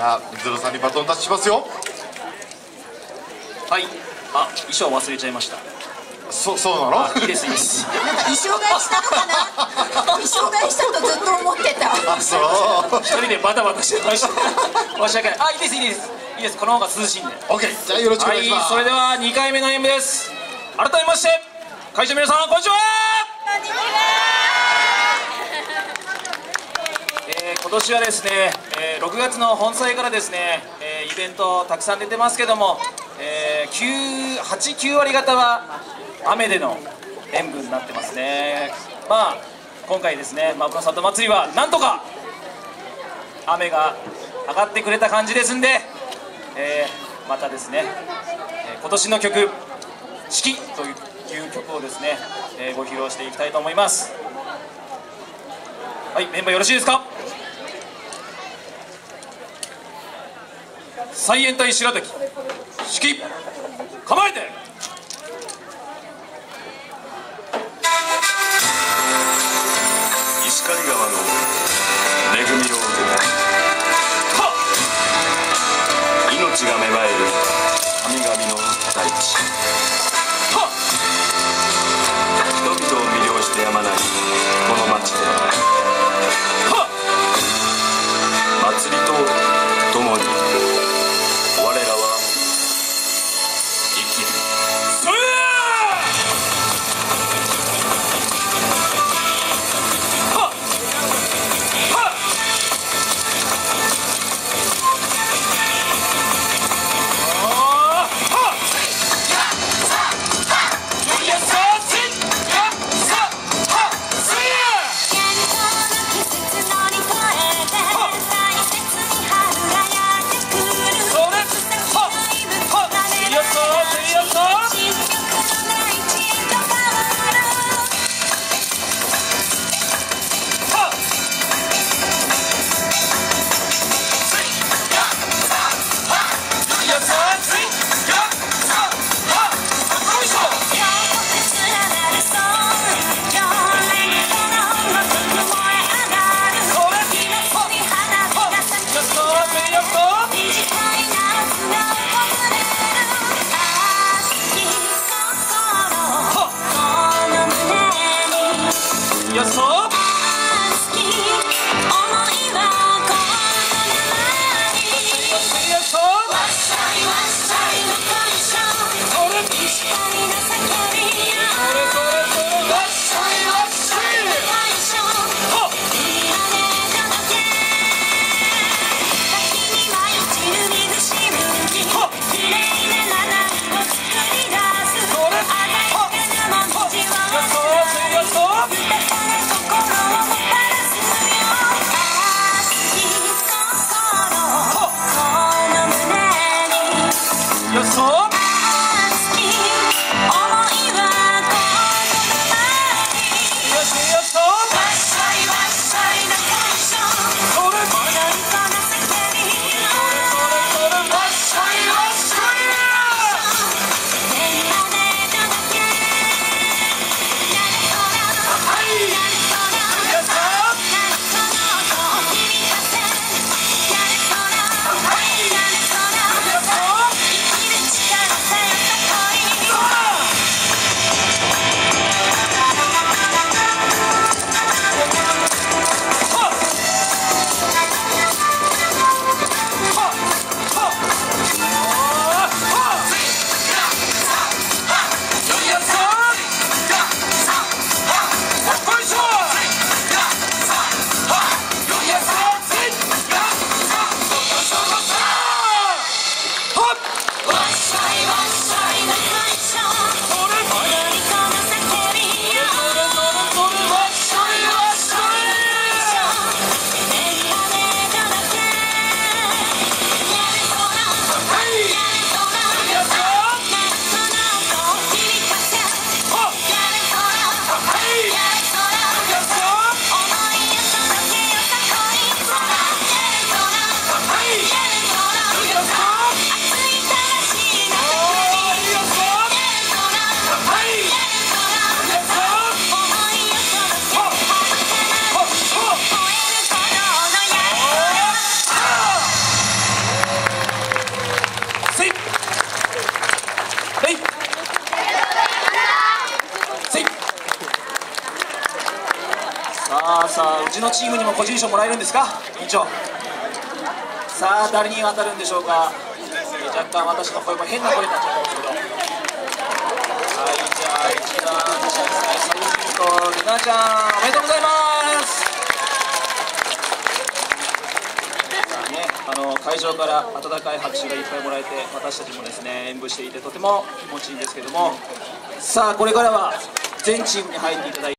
さあ水野さんにバトンタッチしますよ。はい。あ衣装忘れちゃいました。そそうなの？あいいですいいです。なんか衣装替えしたのかな？衣装替えしたとずっと思ってた。あそう。一人でバタバタしてました。申し訳ない。あいいですいいです。いいです。この方が涼しいんで。OK じゃあよろしくおは願いします、いそれでは2回目の演舞です。改めまして会社の皆さんこんにちは。えー今年はですね、えー6月の本祭からですね、えーイベントたくさん出てますけども、えー、8、9割方は雨での演舞になってますね。まあ今回ですね、まあ、この里祭りはなんとか雨が上がってくれた感じですんで、えーまたですね、えー今年の曲「四季」という曲をですね、えーご披露していきたいと思います。はいメンバーよろしいですか？菜園隊白滝式構えて！石狩川の恵みを受けたは命が芽生える神々の大地人々を魅了してやまないこの町で Hop. さあうちのチームにも個人賞もらえるんですか？委員長。さあ誰に当たるんでしょうか、え若干私の声も変な声になっちゃったんですけど。はいじゃあ一番小さいサブシンとルナちゃんおめでとうございます。さあねあの会場から温かい拍手がいっぱいもらえて私たちもですね演舞していてとても気持ちいいんですけども。さあこれからは全チームに入っていただいて